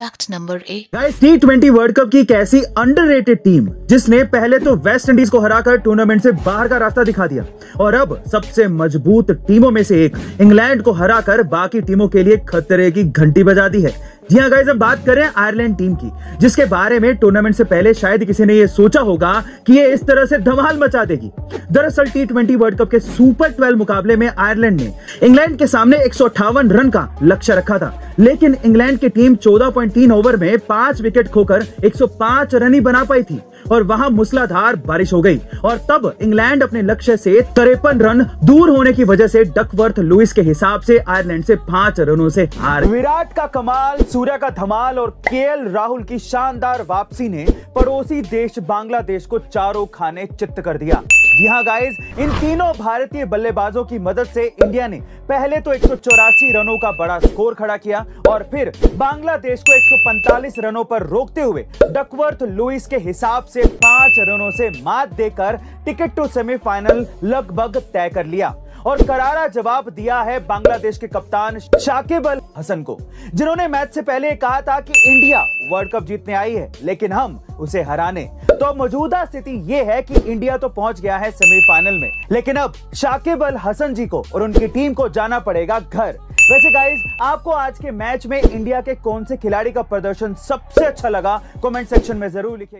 Fact number A guys T twenty world cup की कैसी underrated team जिसने पहले तो वेस्ट इंडीज को हराकर टूर्नामेंट से बाहर का रास्ता दिखा दिया। और अब सबसे मज़बूत टीमों में से एक इंग्लैंड को हराकर बाकी टीमों के लिए खतरे की घंटी बजा दी है। जी हाँ गाइस अब बात करें आयरलैंड टीम की, जिसके बारे में टूर्नामेंट से पहले शायद किसी ने ये सोचा होगा कि ये इस तरह से धमाल मचा देगी। दरअसल टी ट्वेंटी वर्ल्ड कप के सुपर ट्वेल्व मुकाबले में आयरलैंड ने इंग्लैंड के सामने एक सौ अट्ठावन रन का लक्ष्य रखा था। लेकिन इंग्लैंड की टीम 14.3 ओवर में पाँच विकेट खोकर 105 रन ही बना पाई थी। और वहाँ मूसलाधार बारिश हो गई और तब इंग्लैंड अपने लक्ष्य से तिरपन रन दूर होने की वजह से डकवर्थ लुइस के हिसाब से आयरलैंड से पाँच रनों से हार विराट का कमाल, सूर्य का धमाल और के राहुल की शानदार वापसी ने पड़ोसी देश बांग्लादेश को चारों खाने चित्त कर दिया। जी हाँ गाइज़ इन तीनों भारतीय बल्लेबाजों की मदद से इंडिया ने पहले तो एक सौ चौरासी रनों का बड़ा स्कोर खड़ा किया और फिर बांग्लादेश को 145 रनों पर रोकते हुए डकवर्थ लुइस के हिसाब से पाँच रनों से मात देकर टिकट टू सेमीफाइनल लगभग तय कर लिया और करारा जवाब दिया है बांग्लादेश के कप्तान शाकिब अल हसन को, जिन्होंने मैच से पहले कहा था कि इंडिया वर्ल्ड कप जीतने आई है, लेकिन हम उसे हराने। तो मौजूदा स्थिति यह है कि इंडिया तो पहुँच गया है सेमीफाइनल में, लेकिन अब शाकिब अल हसन जी को और उनकी टीम को जाना पड़ेगा घर। वैसे गाइज़ आपको आज के मैच में इंडिया के कौन से खिलाड़ी का प्रदर्शन सबसे अच्छा लगा कमेंट सेक्शन में ज़रूर लिखिए।